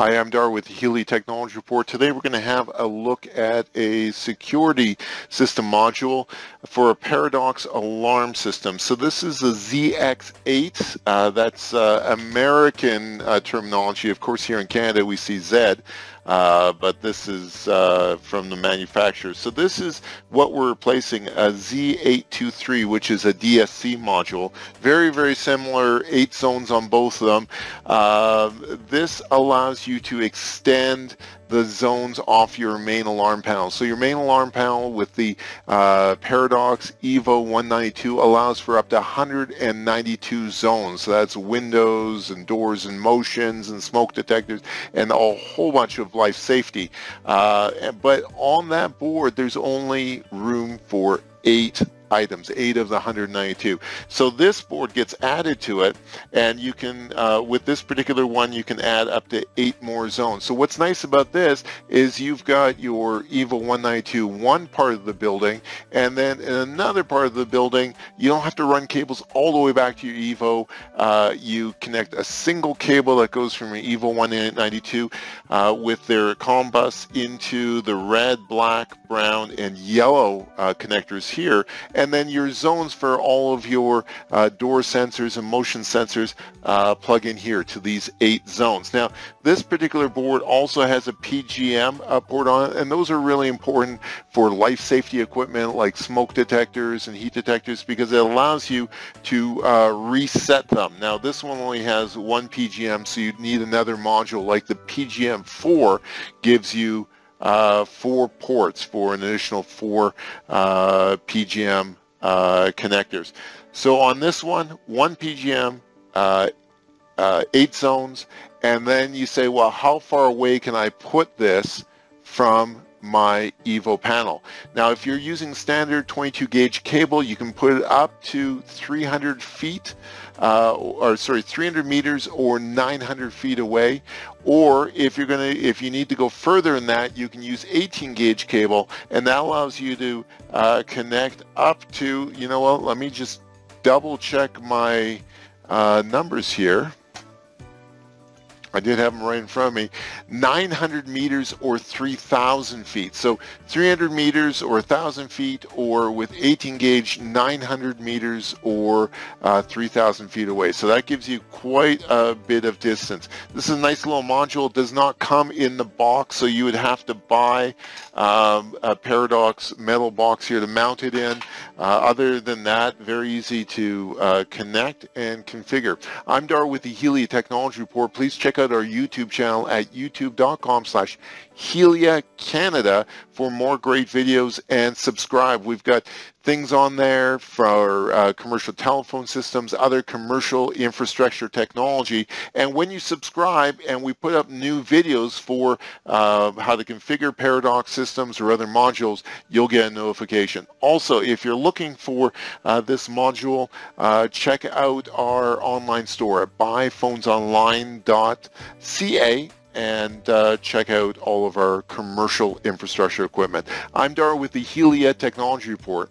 Hi, I'm Dar with Healy Technology Report. Today we're going to have a look at a security system module for a Paradox alarm system. So this is a ZX8. Uh, that's uh, American uh, terminology. Of course, here in Canada we see Z. Uh, but this is uh, from the manufacturer. So this is what we're replacing, a Z823, which is a DSC module. Very, very similar, eight zones on both of them. Uh, this allows you to extend the zones off your main alarm panel. So your main alarm panel with the uh, Paradox Evo 192 allows for up to 192 zones. So that's windows and doors and motions and smoke detectors and a whole bunch of life safety. Uh, but on that board, there's only room for eight items, eight of the 192. So this board gets added to it, and you can, uh, with this particular one, you can add up to eight more zones. So what's nice about this is you've got your EVO 192 one part of the building, and then in another part of the building, you don't have to run cables all the way back to your EVO. Uh, you connect a single cable that goes from your EVO 192 uh, with their COM bus into the red, black, brown, and yellow uh, connectors here, and then your zones for all of your uh, door sensors and motion sensors uh, plug in here to these eight zones. Now, this particular board also has a PGM uh, port on it, and those are really important for life safety equipment like smoke detectors and heat detectors because it allows you to uh, reset them. Now, this one only has one PGM, so you'd need another module like the PGM4 gives you uh, four ports for an additional four uh, PGM uh, connectors. So on this one, one PGM, uh, uh, eight zones, and then you say, well, how far away can I put this from my EVO panel. Now if you're using standard 22 gauge cable you can put it up to 300 feet uh, or sorry 300 meters or 900 feet away or if you're to if you need to go further than that you can use 18 gauge cable and that allows you to uh, connect up to you know what let me just double check my uh, numbers here I did have them right in front of me, 900 meters or 3,000 feet. So 300 meters or 1,000 feet or with 18 gauge 900 meters or uh, 3,000 feet away. So that gives you quite a bit of distance. This is a nice little module. It does not come in the box, so you would have to buy um, a Paradox metal box here to mount it in. Uh, other than that, very easy to uh, connect and configure. I'm Dar with the Healy Technology Report. Please check out our YouTube channel at youtube.com slash Helia Canada for more great videos and subscribe. We've got things on there for uh, commercial telephone systems, other commercial infrastructure technology. And when you subscribe and we put up new videos for uh, how to configure Paradox systems or other modules, you'll get a notification. Also, if you're looking for uh, this module, uh, check out our online store at buyphonesonline.ca and uh, check out all of our commercial infrastructure equipment. I'm Dar with the Helia Technology Report.